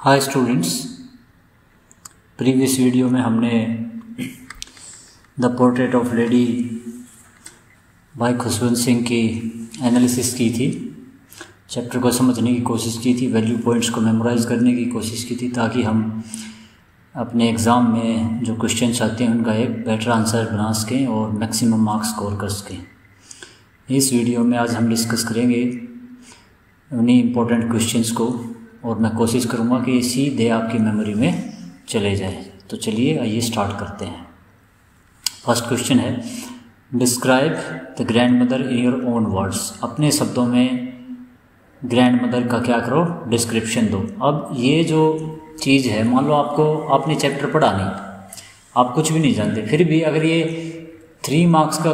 Hi students previous video में हमने the portrait of lady भाई खुशवंत सिंह की एनालिसिस की थी। चैप्टर को समझने की कोशिश की थी वैल्यू पॉइंट्स को मेमोराइज करने की कोशिश की थी ताकि हम अपने एग्ज़ाम में जो क्वेश्चन आते हैं उनका एक बेटर आंसर बना सकें और मैक्सिमम मार्क्स स्कोर कर सकें। इस वीडियो में आज हम डिस्कस करेंगे उन्हीं इम्पोर्टेंट क्वेश्चंस को और मैं कोशिश करूँगा कि सीधे आपकी मेमोरी में चले जाए। तो चलिए आइए स्टार्ट करते हैं। फ़र्स्ट क्वेश्चन है describe the grandmother in your own words अपने शब्दों में ग्रैंड मदर का क्या करो? डिस्क्रिप्शन दो। अब ये जो चीज़ है, मान लो आपको, आपने चैप्टर पढ़ा नहीं, आप कुछ भी नहीं जानते, फिर भी अगर ये थ्री मार्क्स का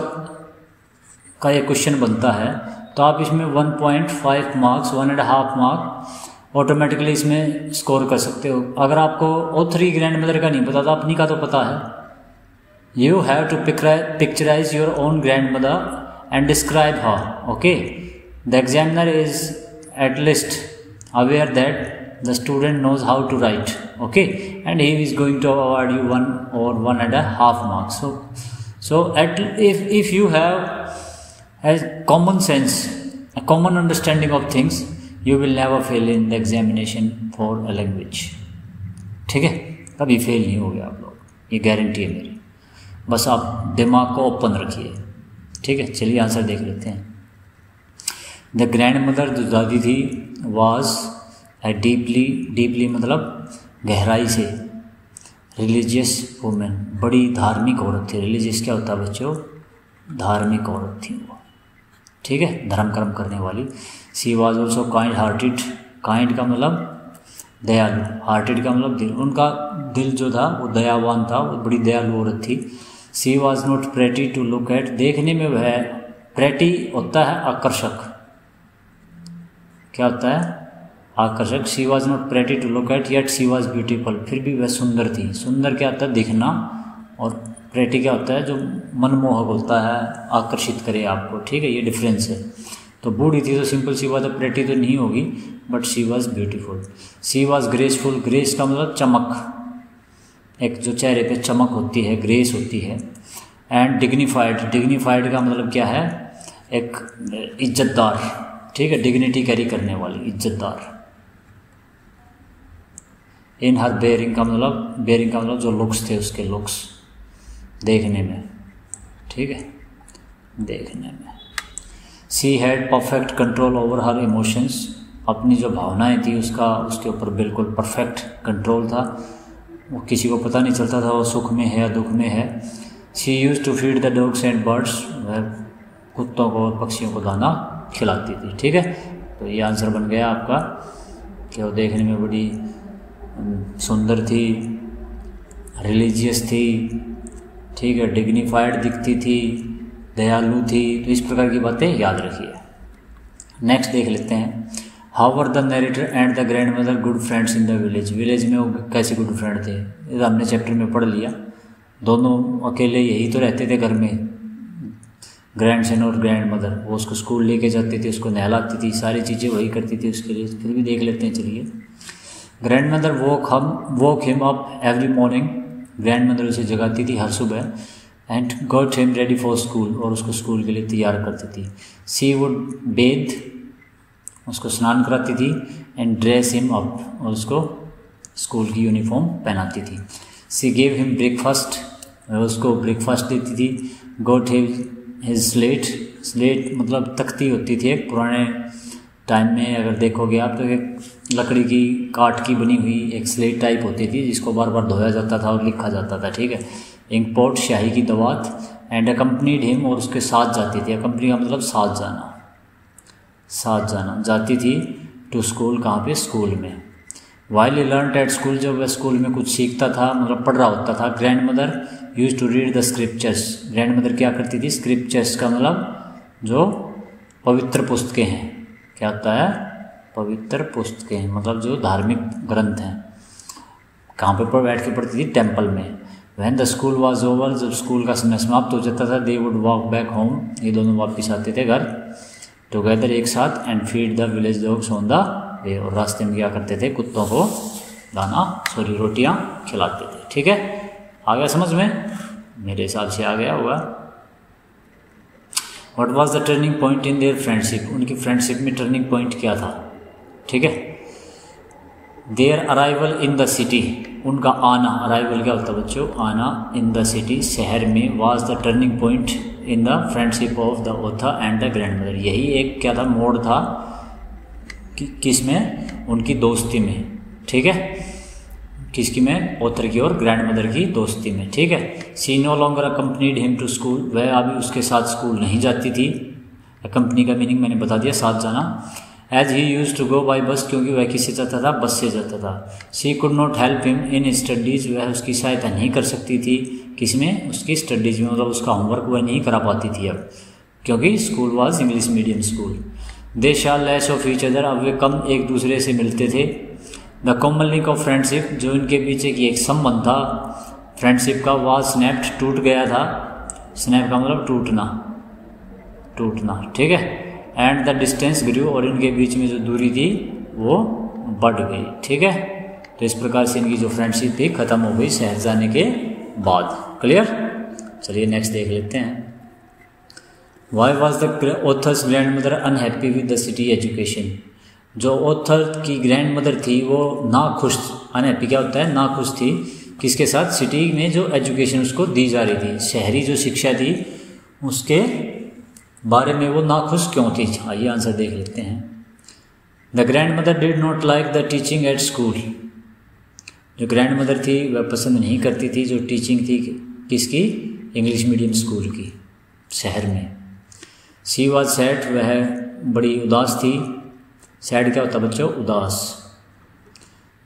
का ये क्वेश्चन बनता है तो आप इसमें one point five marks one and half mark automatically इसमें स्कोर कर सकते हो। अगर आपको ओ थ्री ग्रैंड मदर का नहीं पता तो अपनी का तो पता है। You have to picturise your own grandmother and describe her okay the examiner is at least aware that the student knows how to write okay and he is going to award you one or one and half marks so at if if you have has common sense common understanding of things you will never fail in the examination for a language ठीक है? कभी fail नहीं हो गया आप लोग। ये guarantee है मेरी। बस आप दिमाग को ओपन रखिए। ठीक है? चलिए आंसर देख लेते हैं। द ग्रैंड मदर जो दादी थी वाज ए डीपली डीपली मतलब गहराई से रिलीजियस वूमेन बड़ी धार्मिक औरत थी। रिलीजियस क्या होता है बच्चों? धार्मिक औरत थी वो। ठीक है? धर्म कर्म करने वाली। She was also kind hearted kind का मतलब दयालु। हार्टेड का मतलब दिल। उनका दिल जो था, वो दयावान था, वो बड़ी दयालु औरत थी। She was not pretty to look at देखने में वह प्रेटी होता है, आकर्षक। क्या होता है? आकर्षक। She was not pretty to look at yet she was beautiful फिर भी वह सुंदर थी। सुंदर क्या होता है दिखना। और प्रेटी क्या होता है, जो मनमोहक होता है, आकर्षित करे आपको, ठीक है, ये डिफरेंस है। तो बूढ़ी थी तो सिंपल सी बात है प्रेटी तो नहीं होगी but she was beautiful she was graceful grace का मतलब चमक। एक जो चेहरे पे चमक होती है ग्रेस होती है। एंड डिग्निफाइड डिग्निफाइड का मतलब क्या है? एक इज्जतदार, ठीक है डिग्निटी कैरी करने वाली, इज्जतदार। इन हर बेयरिंग का मतलब बेयरिंग का मतलब जो लुक्स थे, उसके लुक्स देखने में। ठीक है? देखने में। She had perfect control over her emotions अपनी जो भावनाएँ थी उसका, उसके ऊपर बिल्कुल परफेक्ट कंट्रोल था। वो किसी को पता नहीं चलता था वो सुख में है या दुख में है। She use to feed the dogs and birds वह कुत्तों को पक्षियों को दाना खिलाती थी। ठीक है? तो ये आंसर बन गया आपका कि वो देखने में बड़ी, सुंदर थी रिलीजियस थी ठीक है डिग्निफाइड दिखती थी, दयालु थी तो इस प्रकार की बातें याद रखिए। नेक्स्ट देख लेते हैं। How were the narrator and the grandmother good friends in the village village में वो कैसे गुड फ्रेंड थे? ये हमने चैप्टर में पढ़ लिया। दोनों अकेले यही तो रहते थे घर में। ग्रैंड सन और ग्रैंड मदर वो उसको स्कूल लेके जाती थी, उसको नहलाती थी, सारी चीज़ें वही करती थी उसके लिए। फिर भी देख लेते हैं, चलिए। Grandmother woke him woke him up every morning grandmother उसे जगाती थी हर सुबह and got him ready for school और उसको स्कूल के लिए तैयार करती थी। सी वुड बेद उसको स्नान कराती थी एंड ड्रेस हिम अप और उसको स्कूल की यूनिफॉर्म पहनाती थी। सी गेव हिम ब्रेकफास्ट उसको ब्रेकफास्ट देती थी। गोट हिज स्लेट स्लेट मतलब तख्ती होती थी, एक पुराने टाइम में अगर देखोगे आप तो एक लकड़ी की काट की बनी हुई एक स्लेट टाइप होती थी, जिसको बार बार धोया जाता था और लिखा जाता था, ठीक है? इंकपोर्ट शाही की दवात एंड अकम्पनीड हिम और उसके साथ जाती थी। अकम्पनी का मतलब साथ जाना। साथ जाना। जाती थी टू स्कूल कहाँ पे? स्कूल में। वाइल लर्न एट स्कूल जब वह स्कूल में कुछ सीखता था मतलब पढ़ रहा होता था grandmother used to read the scriptures grandmother क्या करती थी? स्क्रिप्चर्स का मतलब जो पवित्र पुस्तकें हैं। क्या होता है? पवित्र पुस्तकें मतलब जो धार्मिक ग्रंथ हैं। कहाँ पे पर बैठ के पढ़ती थी? टेंपल में। When the school was over जब स्कूल का समय समाप्त हो जाता था they would walk back home ये दोनों वापस आते थे घर। टुगेदर एक साथ and feed the village dogs on the way और रास्ते में क्या करते थे? कुत्तों को दाना, सॉरी, रोटियाँ खिलाते थे। ठीक है? आ गया समझ में? मेरे हिसाब से आ गया होगा। What was the turning point in their friendship उनकी फ्रेंडशिप में टर्निंग पॉइंट क्या था? ठीक है? Their arrival in the city उनका आना अराइवल क्या होता है बच्चों? आना इन द सिटी शहर में was the turning point in the friendship of the author and the grandmother यही एक क्या था? मोड था कि, किसमें उनकी दोस्ती में। ठीक है? किसकी में? ओथर की और ग्रैंड मदर की दोस्ती में, ठीक है? She no longer accompanied him to school वह अभी उसके साथ स्कूल नहीं जाती थी। कंपनी का मीनिंग मैंने बता दिया, साथ जाना। As he used to go by bus क्योंकि वह किससे जाता था? बस से जाता था। She could not help him in studies वह उसकी सहायता नहीं कर सकती थी। किसमें उसकी स्टडीज़ में मतलब उसका होमवर्क वह नहीं करा पाती थी अब, क्योंकि school was English medium school they saw less of each other अब वे कम एक दूसरे से मिलते थे। The common link of friendship, जो इनके पीछे की एक संबंध था। फ्रेंडशिप का वाज स्नैप्ड टूट गया था। स्नैप का मतलब टूटना। टूटना, ठीक है? एंड द डिस्टेंस ग्रू और इनके बीच में जो दूरी थी, वो बढ़ गई, ठीक है? तो इस प्रकार से इनकी जो फ्रेंडशिप थी, ख़त्म हो गई शहर जाने के बाद। क्लियर चलिए नेक्स्ट देख लेते हैं। Why was the author's grandmother unhappy with the city education जो ऑथर की ग्रैंड मदर थी, वो ना खुश अनहैप्पी क्या होता है? ना खुश थी। किसके साथ? सिटी में जो एजुकेशन उसको दी जा रही थी। शहरी जो शिक्षा थी उसके बारे में वो नाखुश क्यों थी? आइए आंसर देख लेते हैं। The grandmother did not like the teaching at school जो ग्रैंड मदर थी, वह पसंद नहीं करती थी जो टीचिंग थी किसकी? इंग्लिश मीडियम स्कूल की, शहर में। सी वॉज़ सैड वह बड़ी उदास थी। सैड क्या होता बच्चों? उदास।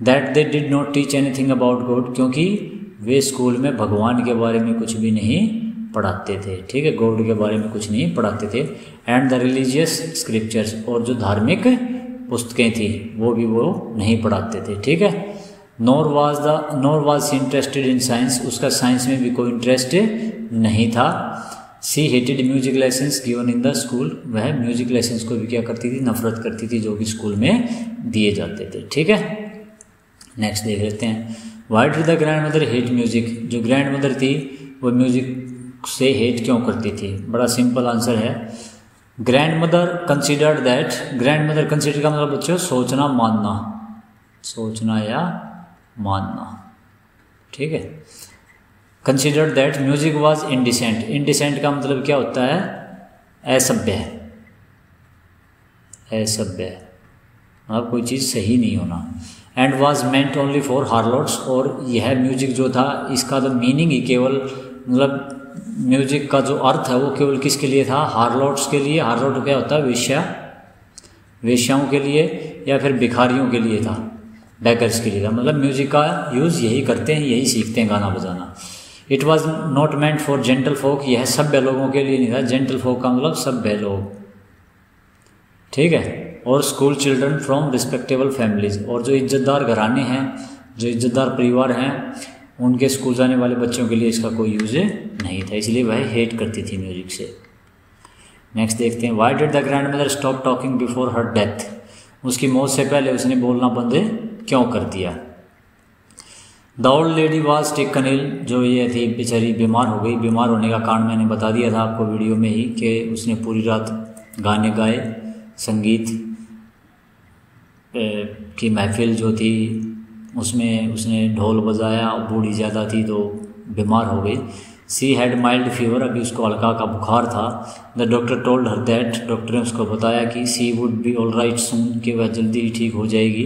That they did not teach anything about God क्योंकि वे स्कूल में भगवान के बारे में कुछ भी नहीं पढ़ाते थे। ठीक है? गॉड के बारे में कुछ नहीं पढ़ाते थे। एंड द रिलीजियस स्क्रिप्चर्स और जो धार्मिक पुस्तकें थी, वो भी वो नहीं पढ़ाते थे। ठीक है? Nor was the nor was interested in science उसका साइंस में भी कोई इंटरेस्ट नहीं था। She hated music lessons given in the school वह म्यूज़िक लाइसेंस को भी क्या करती थी? नफरत करती थी जो कि स्कूल में दिए जाते थे। ठीक है? नेक्स्ट देख लेते हैं। Why'd the grandmother hate music जो ग्रैंड मदर थी, वो म्यूज़िक से हेट क्यों करती थी? बड़ा सिंपल आंसर है। Grandmother considered that grandmother consider का मतलब बच्चों, सोचना, मानना। सोचना या मानना। ठीक है? Considered that music was indecent indecent का मतलब क्या होता है? असभ्य असभ्य मतलब कोई चीज़ सही नहीं होना। And was meant only for harlots और यह म्यूज़िक जो था, इसका तो मीनिंग ही केवल मतलब म्यूज़िक का जो अर्थ है, वो केवल किसके लिए था? हार्लोड्स के लिए। हार्लोड क्या होता है? वेश्या। वेश्याओं के लिए या फिर भिखारियों के लिए था। बैकर्स के लिए था। मतलब म्यूज़िक का यूज़ यही करते हैं, यही सीखते हैं गाना बजाना। It was not meant for gentle folk यह सभ्य लोगों के लिए नहीं था। जेंटल फोक का मतलब सभ्य लोग। ठीक है? और school children from respectable families और जो इज्जतदार घराने हैं, जो इज्जतदार परिवार हैं, उनके स्कूल जाने वाले बच्चों के लिए इसका कोई यूज़ नहीं था। इसलिए वह हेट करती थी म्यूज़िक से। नेक्स्ट देखते हैं। Why did the grandmother stop talking before her death उसकी मौत से पहले उसने बोलना बंद क्यों कर दिया? The old lady was taken ill जो ये थी, बेचारी बीमार हो गई। बीमार होने का कारण मैंने बता दिया था आपको वीडियो में ही कि उसने पूरी रात गाने गाए, संगीत की महफिल जो थी, उसमें उसने ढोल बजाया बूढ़ी ज़्यादा थी तो बीमार हो गई। सी हैड माइल्ड फीवर अभी उसको हल्का का बुखार था। The doctor told her that doctor ने उसको बताया कि she would be all right सुन कि वह जल्दी ही ठीक हो जाएगी।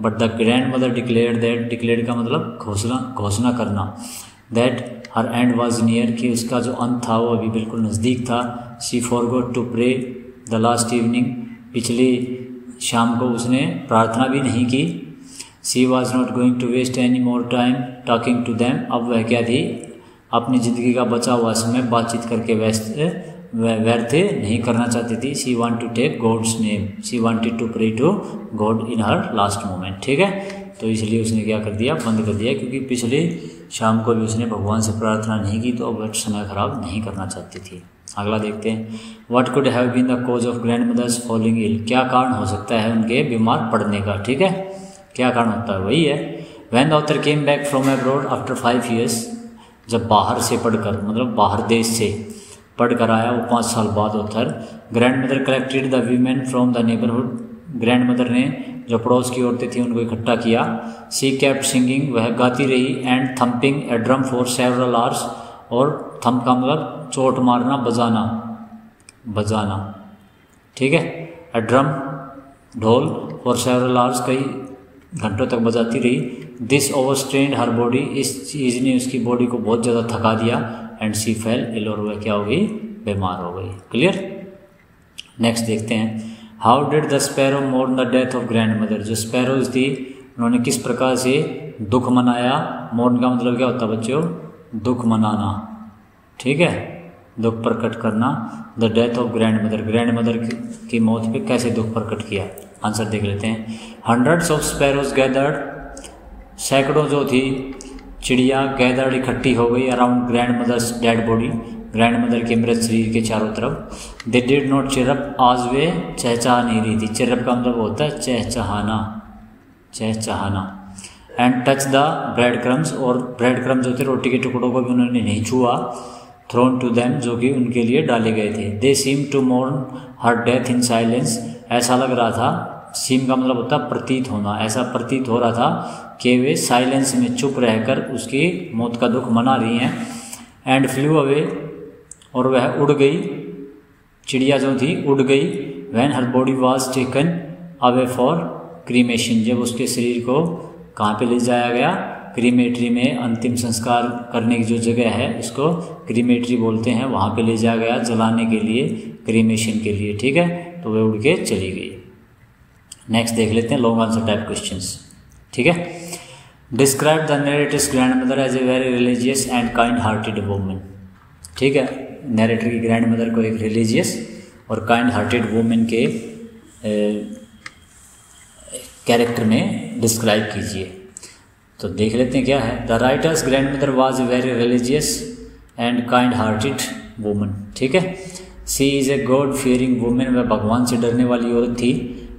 But the grandmother declare that declare का मतलब घोषणा घोषणा करना। That her end was near कि उसका जो अंत था वो अभी बिल्कुल नज़दीक था। She forgot to pray the last evening पिछली शाम को उसने प्रार्थना भी नहीं की। She was not going to waste any more time talking to them अब वह क्या थी? अपनी ज़िंदगी का बचा हुआ समय बातचीत करके व्यस्त व्यर्थ नहीं करना चाहती थी। She want to take God's name she wanted to pray to God in her last moment ठीक है? तो इसलिए उसने क्या कर दिया? बंद कर दिया, क्योंकि पिछले शाम को भी उसने भगवान से प्रार्थना नहीं की तो अब समय खराब नहीं करना चाहती थी। अगला देखते हैं। What could have been the cause of grandmother's following ill क्या कारण हो सकता है उनके बीमार पड़ने का, ठीक है? क्या कारण होता है? वही है। When author came back from abroad after five years जब बाहर से पढ़कर मतलब बाहर देश से पढ़ कर आया, वो पाँच साल बाद author grandmother collected the women from the neighbourhood grandmother ने जो पड़ोस की औरतें थी, उनको इकट्ठा किया। सी कैप्ट सिंगिंग वह गाती रही and thumping a drum for several hours और थम का मतलब चोट मारना, बजाना बजाना। ठीक है? ए ड्रम ढोल फॉर सेवरल आर्स कई घंटों तक बजाती रही। This overstrained her body इस चीज़ ने उसकी बॉडी को बहुत ज़्यादा थका दिया एंड सी फेल इल और वह क्या हो गई? बीमार हो गई। क्लियर नेक्स्ट देखते हैं। How did the sparrow mourn the death of grandmother जो स्पैरोज थी, उन्होंने किस प्रकार से दुख मनाया? मोर्न का मतलब क्या होता बच्चों? दुख मनाना। ठीक है? दुख प्रकट करना। The death of grandmother grandmother की मौत पे कैसे दुख प्रकट किया? आंसर देख लेते हैं। हंड्रेड्स ऑफ़ स्पैरोज गैदर्ड सैकड़ों जो थी, चिड़िया गैदर्ड इकट्ठी हो गई around grandmother's dead body grandmother के मृत शरीर के चारों तरफ़। दे डिड नॉट चिरप आज वे चहचाह नहीं रही थी। चिरप का मतलब होता है चहचहाना चहचहाना। And touch the bread crumbs और ब्रेड क्रम्स जो थे, रोटी के टुकड़ों को भी उन्होंने नहीं छुआ थ्रोन टू दैम जो कि उनके लिए डाले गए थे। They seem to mourn her death in silence ऐसा लग रहा था सीम का मतलब होता है प्रतीत होना। ऐसा प्रतीत हो रहा था कि वे साइलेंस में चुप रहकर उसकी मौत का दुख मना रही हैं एंड फ्लू अवे और वह उड़ गई। चिड़िया जो थी उड़ गई। When her body was taken away for cremation जब उसके शरीर को कहाँ पे ले जाया गया? क्रीमेट्री में अंतिम संस्कार करने की जो जगह है, उसको क्रीमेट्री बोलते हैं। वहाँ पे ले जाया गया जलाने के लिए क्रीमेशन के लिए, ठीक है? तो वह उड़ के चली गई। नेक्स्ट देख लेते हैं लॉन्ग आंसर टाइप क्वेश्चन ठीक है? Describe the narrative grandmother as a very religious and kind hearted women ठीक है? नरेटर की ग्रैंड मदर को एक रिलीजियस और काइंड हार्टेड वुमेन के कैरेक्टर में डिस्क्राइब कीजिए। तो देख लेते हैं क्या है। The writer's grandmother was a very religious and kind hearted woman ठीक है? She is a God fearing women वह भगवान से डरने वाली औरत थी।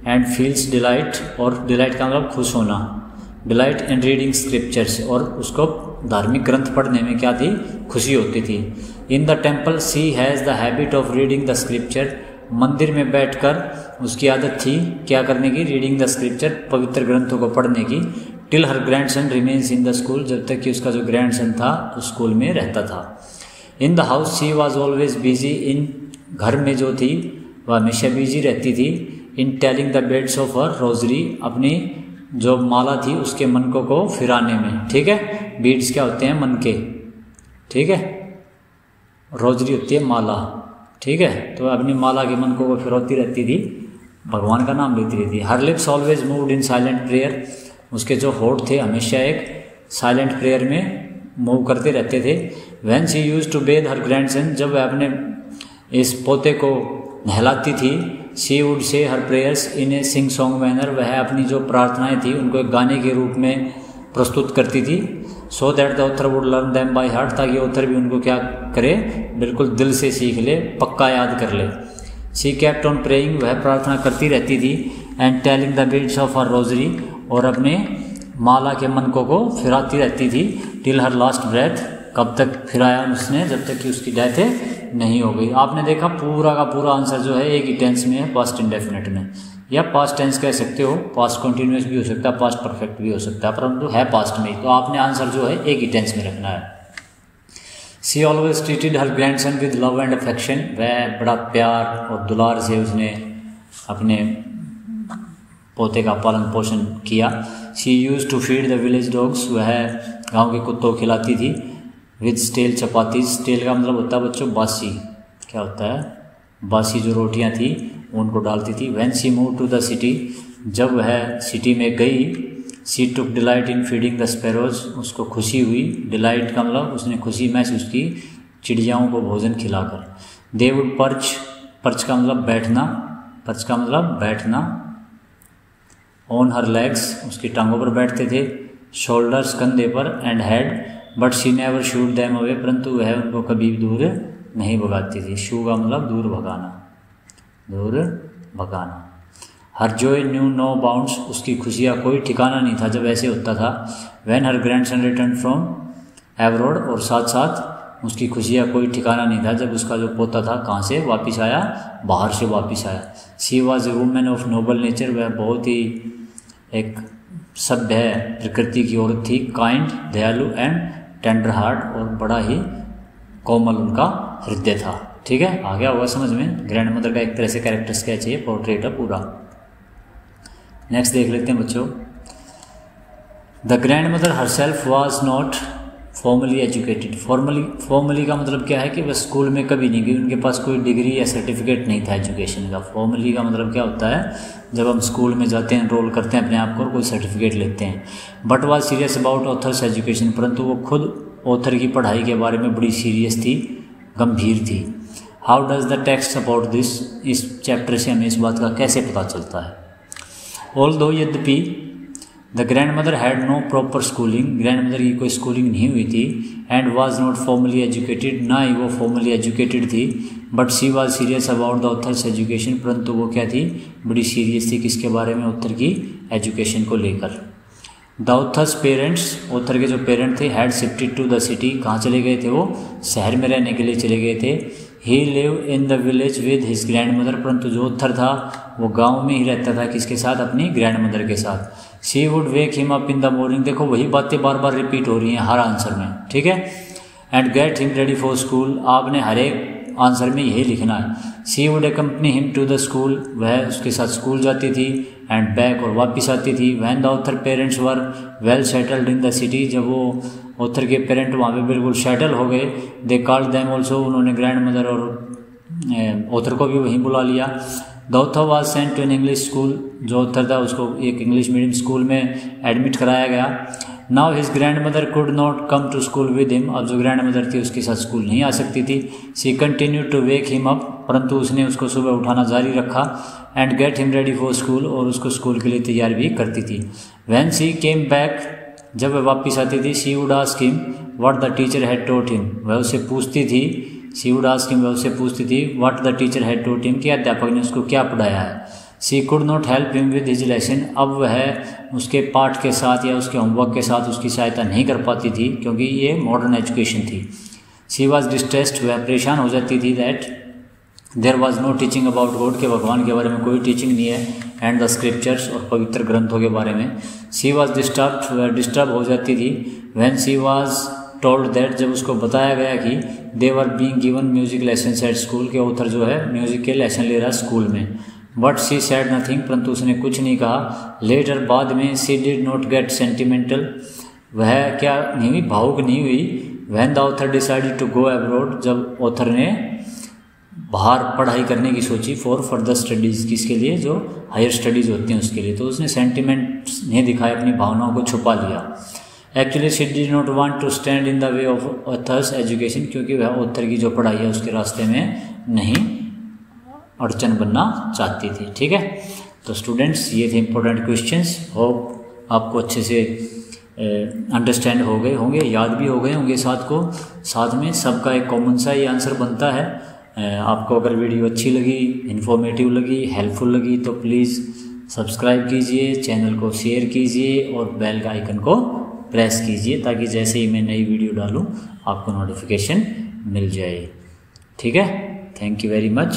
एंड फील्स डिलाइट और डिलाइट का मतलब खुश होना। डिलाइट इन रीडिंग स्क्रिप्चर्स और उसको धार्मिक ग्रंथ पढ़ने में क्या थी? खुशी होती थी। In the temple she has the habit of reading the scripture मंदिर में बैठकर उसकी आदत थी क्या करने की? रीडिंग द स्क्रिप्चर पवित्र ग्रंथों को पढ़ने की। Till her grandson remains in the school जब तक कि उसका जो ग्रैंड सन था, उस स्कूल में रहता था। In the house she was always busy in घर में जो थी, वह हमेशा बिज़ी रहती थी। In telling the beads of her rosary अपनी जो माला थी उसके मनकों को फिराने में, ठीक है? बीड्स क्या होते हैं मन के? ठीक है? रोजरी होती है माला, ठीक है? तो अपनी माला के मन को फिरौती रहती थी, भगवान का नाम लेती रहती her lips always moved in silent prayer उसके जो होठ थे, हमेशा एक साइलेंट प्रेयर में मूव करते रहते थे। When she used to bathe her grand जब वह अपने इस पोते को नहलाती थी she would say her prayers in a sing song manner वह अपनी जो प्रार्थनाएँ थी, उनको एक गाने के रूप में प्रस्तुत करती थी। So that the author would learn them by heart ताकि ऑथर भी उनको क्या करे? बिल्कुल दिल से सीख ले, पक्का याद कर ले। सी कैप्ट ऑन प्रेइंग वह प्रार्थना करती रहती थी and telling the beads of her rosary और अपने माला के मनकों को फिराती रहती थी टिल हर लास्ट ब्रेथ कब तक फिराया उसने? जब तक कि उसकी डेथ नहीं हो गई। आपने देखा पूरा का पूरा आंसर जो है एक ही टेंस में है पास्ट इंडेफिनेट में। या पास्ट टेंस कह सकते हो पास्ट कंटिन्यूस भी हो सकता है पास्ट परफेक्ट भी हो सकता है, परंतु है पास्ट में तो आपने आंसर जो है एक ही टेंस में रखना है। She always treated her grandson with love and affection वह बड़ा प्यार और दुलार से उसने अपने पोते का पालन पोषण किया। She used to feed the village dogs वह गाँव के कुत्तों खिलाती थी। With stele chapati. स्टेल का मतलब होता है बच्चों बासी। क्या होता है? बासी जो रोटियाँ थी, उनको डालती थी। When she move to the city जब वह सिटी में गई she took delight in feeding the sparrows उसको खुशी हुई। डिलाइट का मतलब उसने खुशी महसूस की, चिड़ियाओं को भोजन खिलाकर। दे वुड पर्च पर्च का मतलब बैठना। पर्च का मतलब बैठना। ऑन हर लेग्स उसकी टांगों पर बैठते थे। शोल्डर्स कंधे पर and head but she never shooed them away परंतु वह उनको कभी दूर नहीं भगाती थी। शू का मतलब दूर भगाना दूर भगाना। Her joy knew no bounds उसकी खुशियाँ कोई ठिकाना नहीं था, जब ऐसे होता था। When her grandson return from abroad और साथ साथ उसकी खुशियाँ कोई ठिकाना नहीं था, जब उसका जो पोता था कहाँ से वापस आया? बाहर से वापस आया। She was a women of noble nature वह बहुत ही एक सभ्य प्रकृति की औरत थी काइंड दयालु एंड टेंडर हार्ट और बड़ा ही कोमल उनका हृदय था। ठीक है? आ गया होगा समझ में। ग्रैंड मदर का एक तरह से कैरेक्टर स्केच है पोर्ट्रेट है पूरा। नेक्स्ट देख लेते हैं बच्चों। The grandmother herself was not formally educated formally formally का मतलब क्या है कि वह स्कूल में कभी नहीं गई उनके पास कोई डिग्री या सर्टिफिकेट नहीं था एजुकेशन का। फॉर्मली का मतलब क्या होता है, जब हम स्कूल में जाते हैं इनरोल करते हैं अपने आप को और कोई सर्टिफिकेट लेते हैं। But was serious about author's education परंतु वो खुद ऑथर की पढ़ाई के बारे में बड़ी सीरियस थी, गंभीर थी। How does the text about this इस चैप्टर से हमें इस बात का कैसे पता चलता है? ऑल दो यद्यपि the grandmother had no proper schooling grandmother की कोई स्कूलिंग नहीं हुई थी and was not formally educated ना ही वो फॉर्मली एजुकेटेड थी but she was serious about the author's education परंतु वो क्या थी? बड़ी सीरियस थी किसके बारे में उत्तर की एजुकेशन को लेकर। द ऑथर्स पेरेंट्स ऑथर के जो पेरेंट थे had shifted to the city कहाँ चले गए थे वो? शहर में रहने के लिए चले गए थे। He live in the village with his grandmother परंतु जो उत्थर था, वो गाँव में ही रहता था किसके साथ? अपनी ग्रैंड मदर के साथ। She would wake him up in the morning देखो, वही बातें बार बार रिपीट हो रही हैं हर आंसर में, ठीक है? And get him ready for school आपने हर एक आंसर में यही लिखना है। She would accompany him to the school वह उसके साथ स्कूल जाती थी एंड बैक और वापस आती थी। When the author parents were well settled in the city जब वो ऑथर के पेरेंट वहाँ पे बिल्कुल सेटल हो गए दे कॉल्ड दैम ऑल्सो उन्होंने ग्रैंड मदर और ऑथर को भी वहीं बुला लिया। The was sent to an English school, जो ऑथर था, उसको एक इंग्लिश मीडियम स्कूल में एडमिट कराया गया। Now his grandmother could not come to school with him अब जो ग्रैंड मदर थी, उसके साथ स्कूल नहीं आ सकती थी। She continue to wake him up परंतु उसने उसको सुबह उठाना जारी रखा and get him ready for school और उसको स्कूल के लिए तैयार भी करती थी। वैन सी केम बैक जब वह वापस आती थी she would ask him what the teacher had taught him वह उससे पूछती थी सी हिम वह उससे पूछती थी what the teacher had taught him कि अध्यापक ने उसको क्या पढ़ाया है? She could not help him with his lesson अब वह उसके पाठ के साथ या उसके होमवर्क के साथ उसकी सहायता नहीं कर पाती थी, क्योंकि ये मॉडर्न एजुकेशन थी। सी वॉज़ डिस्ट्रेस्ड वह परेशान हो जाती थी that there was no teaching about God के, भगवान के बारे में कोई टीचिंग नहीं है एंड द स्क्रिप्चर्स और पवित्र ग्रंथों के बारे में। सी वॉज़ डिस्टर्ब डिस्टर्ब हो जाती थी। When she was told that जब उसको बताया गया कि they were being given music lesson at school के ऑथर जो है म्यूज़िक के लेसन ले रहा स्कूल में। बट सी सैड नथिंग परंतु उसने कुछ नहीं कहा। लेटर बाद में she did not get sentimental वह क्या नहीं हुई? भावुक नहीं हुई। When the author decided to go abroad जब ऑथर ने बाहर पढ़ाई करने की सोची फॉर फर्दर स्टडीज़ किसके लिए? जो हायर स्टडीज़ होती हैं उसके लिए। तो उसने सेंटिमेंट नहीं दिखाए, अपनी भावनाओं को छुपा लिया। Actually she did not want to stand in the way of author's education क्योंकि वह ऑथर की जो पढ़ाई है उसके रास्ते में नहीं अड़चन बनना चाहती थी। ठीक है? तो स्टूडेंट्स ये थे इंपॉर्टेंट क्वेश्चंस होप आपको अच्छे से अंडरस्टैंड हो गए होंगे, याद भी हो गए होंगे साथ को। साथ में सबका एक कॉमन सा ये आंसर बनता है। आपको अगर वीडियो अच्छी लगी इन्फॉर्मेटिव लगी हेल्पफुल लगी तो प्लीज़ सब्सक्राइब कीजिए चैनल को शेयर कीजिए और बेल का आइकन को प्रेस कीजिए ताकि जैसे ही मैं नई वीडियो डालूँ, आपको नोटिफिकेशन मिल जाए। ठीक है? Thank you very much